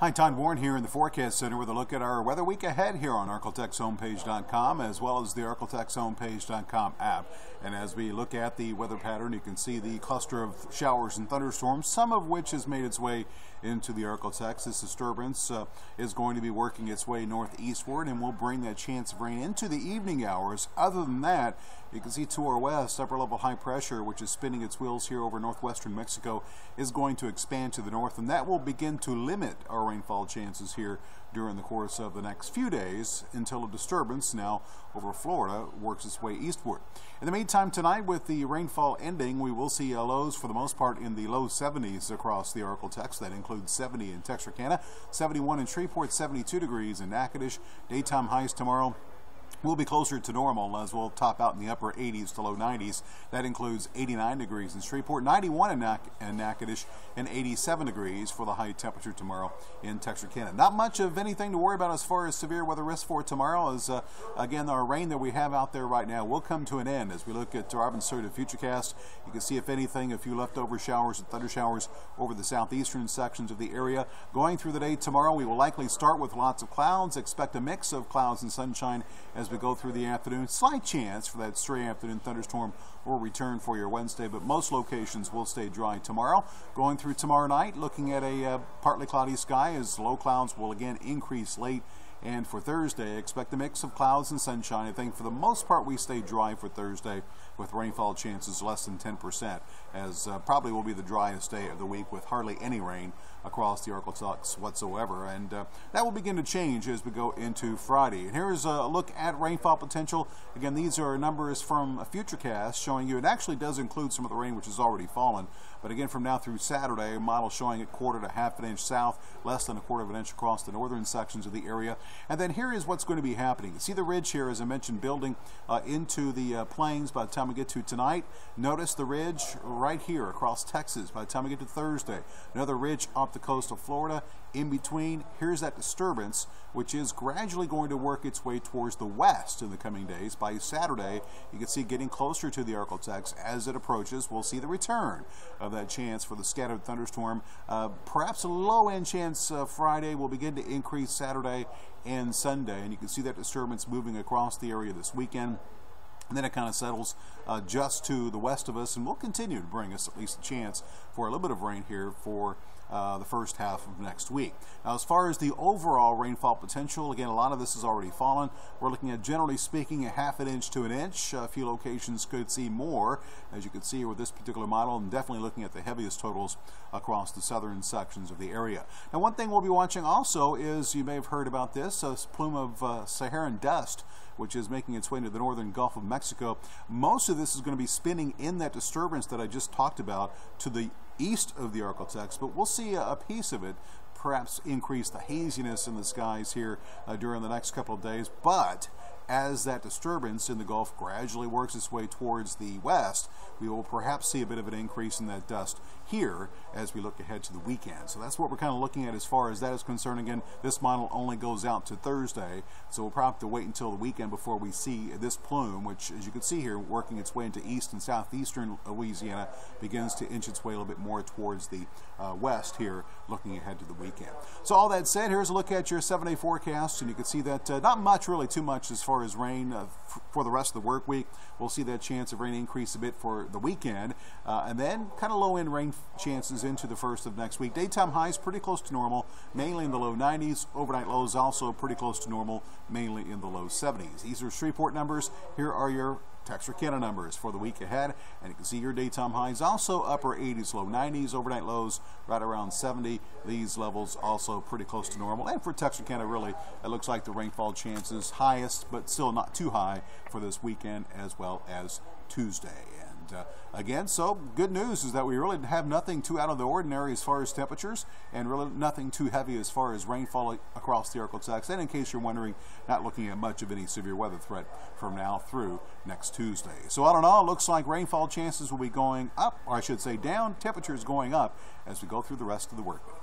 Hi, Todd Warren here in the Forecast Center with a look at our weather week ahead here on ArkLaTexHomepage.com as well as the ArkLaTexHomepage.com app. And as we look at the weather pattern, you can see the cluster of showers and thunderstorms, some of which has made its way into the Arklatex. This disturbance uh, is going to be working its way northeastward and will bring that chance of rain into the evening hours. Other than that, you can see to our west, upper level high pressure, which is spinning its wheels here over northwestern Mexico, is going to expand to the north, and that will begin to limit our rainfall chances here during the course of the next few days until a disturbance now over Florida works its way eastward. In the meantime, tonight with the rainfall ending, we will see lows for the most part in the low 70s across the Arklatex. That includes 70 in Texarkana, 71 in Shreveport, 72 degrees in Natchitoches. Daytime highs tomorrow We'll be closer to normal as we'll top out in the upper 80s to low 90s. That includes 89 degrees in Shreveport, 91 in, Nac in Natchitoches, and 87 degrees for the high temperature tomorrow in Texarkana. Not much of anything to worry about as far as severe weather risk for tomorrow as, uh, again, our rain that we have out there right now will come to an end as we look at our Observative Futurecast. You can see, if anything, a few leftover showers and thunder showers over the southeastern sections of the area. Going through the day tomorrow, we will likely start with lots of clouds. Expect a mix of clouds and sunshine we go through the afternoon. Slight chance for that stray afternoon thunderstorm will return for your Wednesday, but most locations will stay dry tomorrow. Going through tomorrow night, looking at a uh, partly cloudy sky as low clouds will again increase late and for Thursday, expect a mix of clouds and sunshine. I think for the most part, we stay dry for Thursday with rainfall chances less than 10%, as uh, probably will be the driest day of the week with hardly any rain across the Arklatex whatsoever. And uh, that will begin to change as we go into Friday. And here's a look at rainfall potential. Again, these are numbers from a Futurecast showing you it actually does include some of the rain which has already fallen. But again, from now through Saturday, a model showing it quarter to half an inch south, less than a quarter of an inch across the northern sections of the area. And then here is what's going to be happening. See the ridge here, as I mentioned, building uh, into the uh, plains by the time we get to tonight. Notice the ridge right here across Texas by the time we get to Thursday. Another ridge off the coast of Florida in between, here's that disturbance, which is gradually going to work its way towards the west in the coming days. By Saturday, you can see getting closer to the Arklatex as it approaches. We'll see the return of that chance for the scattered thunderstorm. Uh, perhaps a low-end chance uh, Friday will begin to increase Saturday and Sunday, and you can see that disturbance moving across the area this weekend. And then it kind of settles uh, just to the west of us and will continue to bring us at least a chance for a little bit of rain here for uh, the first half of next week. Now, as far as the overall rainfall potential, again, a lot of this has already fallen. We're looking at, generally speaking, a half an inch to an inch. A few locations could see more, as you can see with this particular model, and definitely looking at the heaviest totals across the southern sections of the area. Now, one thing we'll be watching also is, you may have heard about this, a plume of uh, Saharan dust which is making its way into the northern Gulf of Mexico. Most of this is going to be spinning in that disturbance that I just talked about to the east of the Arklatex, but we'll see a, piece of it perhaps increase the haziness in the skies here uh, during the next couple of days. But as that disturbance in the Gulf gradually works its way towards the west, we will perhaps see a bit of an increase in that dust here as we look ahead to the weekend. So that's what we're kind of looking at as far as that is concerned. Again, this model only goes out to Thursday, so we'll probably have to wait until the weekend before we see this plume, which, as you can see here, working its way into east and southeastern Louisiana, begins to inch its way a little bit more towards the uh, west here, looking ahead to the weekend. So all that said, here's a look at your seven-day forecast, and you can see that uh, not much, really too much as far as rain uh, for the rest of the work week. We'll see that chance of rain increase a bit for the weekend, uh, and then kind of low-end rain chances into the first of next week. Daytime highs pretty close to normal, mainly in the low 90s. Overnight lows also pretty close to normal, mainly in the low 70s. These are Shreveport numbers. Here are your Texarkana numbers for the week ahead. And you can see your daytime highs also upper 80s, low 90s, overnight lows right around 70. These levels also pretty close to normal. And for Texarkana, really, it looks like the rainfall chances highest, but still not too high for this weekend as well as Tuesday. Uh, again, so good news is that we really have nothing too out of the ordinary as far as temperatures and really nothing too heavy as far as rainfall across the Arklatex. And in case you're wondering, not looking at much of any severe weather threat from now through next Tuesday. So all in all, it looks like rainfall chances will be going up, or I should say down, temperatures going up as we go through the rest of the work.